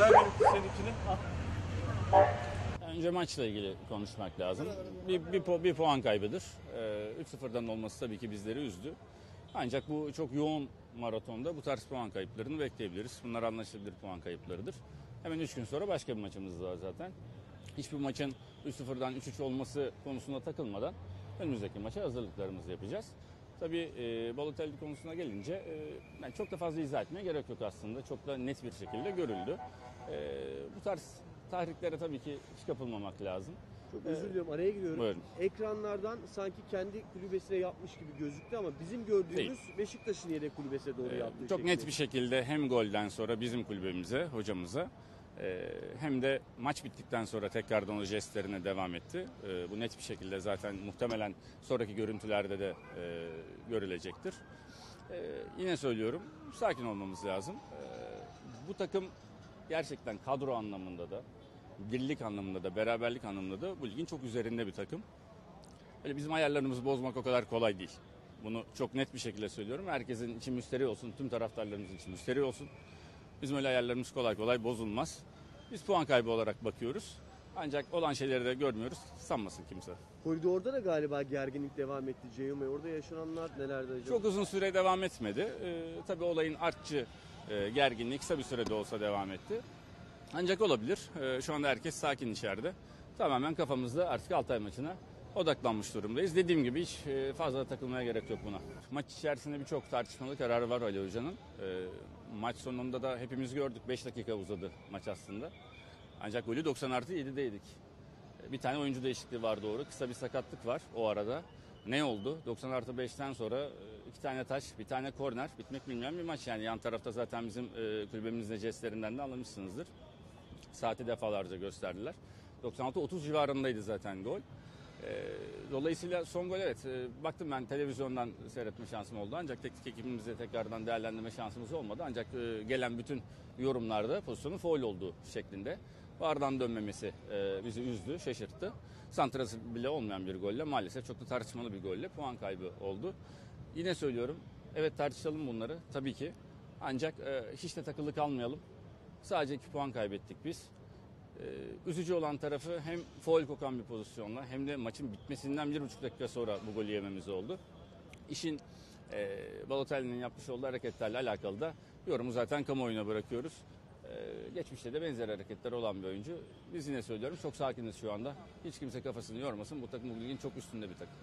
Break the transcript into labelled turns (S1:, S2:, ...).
S1: Ver benim.
S2: Önce maçla ilgili konuşmak lazım. Bir, bir, bir puan kaybıdır. Ee, 3-0'dan olması tabii ki bizleri üzdü. Ancak bu çok yoğun maratonda bu tarz puan kayıplarını bekleyebiliriz. Bunlar anlaşılabilir puan kayıplarıdır. Hemen 3 gün sonra başka bir maçımız var zaten. Hiçbir maçın 3-0'dan 3-3 olması konusunda takılmadan önümüzdeki maça hazırlıklarımızı yapacağız. Tabii e, Balotelli konusuna gelince e, yani çok da fazla izah etmeye gerek yok aslında. Çok da net bir şekilde görüldü. E, bu tarz tahriklere tabii ki hiç kapılmamak lazım.
S3: Çok özür diliyorum araya giriyorum.
S2: Buyurun.
S3: Ekranlardan sanki kendi kulübesine yapmış gibi gözüktü ama bizim gördüğümüz Beşiktaş'ın yedek kulübesine doğru yaptığı
S2: Ee, Çok net bir şekilde hem golden sonra bizim kulübemize, hocamıza e, hem de maç bittikten sonra tekrardan o jestlerine devam etti. E, Bu net bir şekilde zaten muhtemelen sonraki görüntülerde de e, görülecektir. E, Yine söylüyorum sakin olmamız lazım. Bu takım gerçekten kadro anlamında da, birlik anlamında da, beraberlik anlamında da bu ligin çok üzerinde bir takım. Öyle bizim ayarlarımızı bozmak o kadar kolay değil. Bunu çok net bir şekilde söylüyorum. Herkesin için müşteri olsun, tüm taraftarlarımızın için müşteri olsun. Bizim öyle ayarlarımız kolay kolay bozulmaz. Biz puan kaybı olarak bakıyoruz. Ancak olan şeyleri de görmüyoruz. Sanmasın kimse.
S3: Koridorda da galiba gerginlik devam etti Ceyhun Bey. Orada yaşananlar nelerdi acaba?
S2: Çok uzun süre devam etmedi. Ee, tabii olayın artçı e, gerginliği kısa bir sürede olsa devam etti. Ancak olabilir. Ee, şu anda herkes sakin içeride. Tamamen kafamızda artık Altay maçına odaklanmış durumdayız. Dediğim gibi hiç e, fazla takılmaya gerek yok buna. Maç içerisinde birçok tartışmalı kararı var Ali Hoca'nın. Ee, maç sonunda da hepimiz gördük 5 dakika uzadı maç aslında. Ancak golü 90 artı 7'deydik. Bir tane oyuncu değişikliği var doğru. Kısa bir sakatlık var o arada. Ne oldu? 90 artı 5'ten sonra e, iki tane taş, bir tane korner. Bitmek bilmeyen bir maç yani. Yan tarafta zaten bizim e, kulübemizin de anlamışsınızdır. Saati defalarca gösterdiler. 96-30 civarındaydı zaten gol. E, Dolayısıyla son gol evet e, baktım ben televizyondan seyretme şansım oldu ancak teknik ekibimizle tekrardan değerlendirme şansımız olmadı ancak e, gelen bütün yorumlarda pozisyonun foul olduğu şeklinde. Vardan dönmemesi e, bizi üzdü, şaşırttı. Santrası bile olmayan bir golle maalesef çok da tartışmalı bir golle puan kaybı oldu. Yine söylüyorum evet tartışalım bunları tabii ki ancak hiç de takılı kalmayalım. Sadece iki puan kaybettik biz. Ee, üzücü olan tarafı hem foul kokan bir pozisyonla hem de maçın bitmesinden bir buçuk dakika sonra bu golü yememiz oldu. İşin e, Balotelli'nin yapmış olduğu hareketlerle alakalı da yorumu zaten kamuoyuna bırakıyoruz. Ee, geçmişte de benzer hareketler olan bir oyuncu. Biz yine söylüyorum çok sakiniz şu anda. Hiç kimse kafasını yormasın. Bu takım bu ligin çok üstünde bir takım.